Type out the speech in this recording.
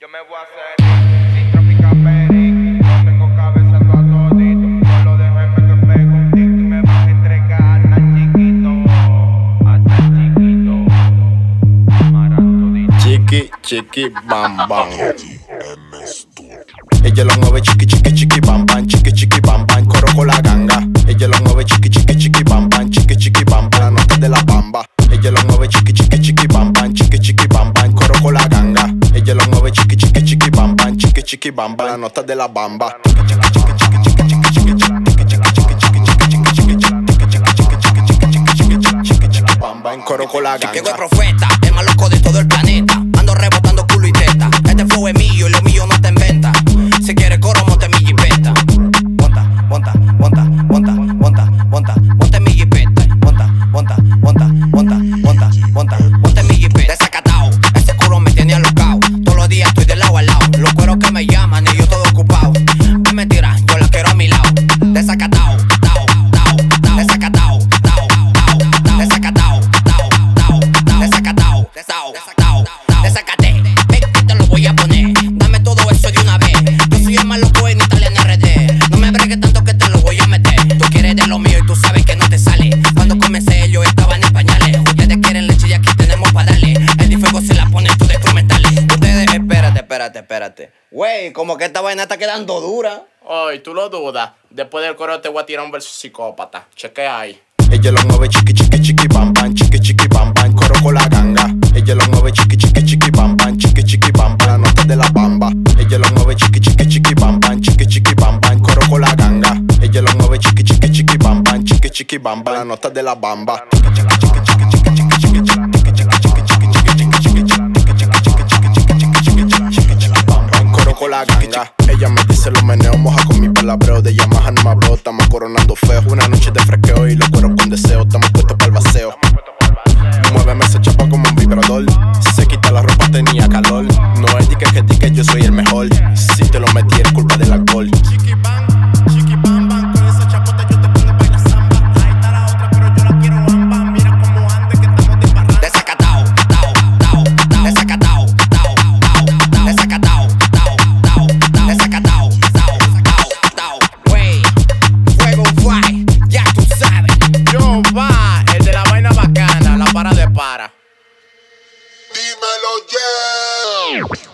Yo me voy a hacer sin perico. No tengo cabeza toda todito. Solo déjeme que pegue un tic me vas a entregar tan chiquito. A tan chiquito. Chiqui, chiqui, bam, bam. Ella lo mueve chiqui, chiqui, chiqui, bam, bam, chiqui, chiqui, bam, bam, coro con la ganga. Ella lo mueve chiqui, chiqui, chiqui, bam, bam, chiqui, chiqui, bam, bam, la nota de la bamba. Ella lo mueve chiqui, chiqui, chiqui, bam, bam, chiqui, chiqui, bam, bam, chiqui, chiqui, chiqui, bam, bam, chiqui, chiqui, la nota de la bamba. En coro con la ganga. profeta, espérate. Güey, como que esta vaina está quedando dura. Ay, tú lo dudas. Después del coro te voy a tirar un verso psicópata. Chequea ahí. Ella lo mueve chiqui, chiqui, chiqui, bam, bam, chiqui, chiqui, bam, bam, coro con la ganga. Ella lo mueve chiqui, chiqui, chiqui, bam, bam, chiqui, chiqui, bam, bam, la nota de la bamba. Ella lo mueve chiqui, chiqui, chiqui, bam, bam, chiqui, chiqui, bam, bam, coro con la ganga. Ella lo mueve chiqui, chiqui, chiqui, bam, bam, chiqui, chiqui, bam, bam, la nota de la bamba. Bam, se lo meneo, moja con mi palabreo. De Yamaha no me habló, estamos coronando feo. Una noche de fresqueo y los cueros con deseo, estamos puestos para el vaceo. Muéveme ese chapa como un vibrador. Se quita la ropa, tenía calor. No es dique que dique lọ jẹ́.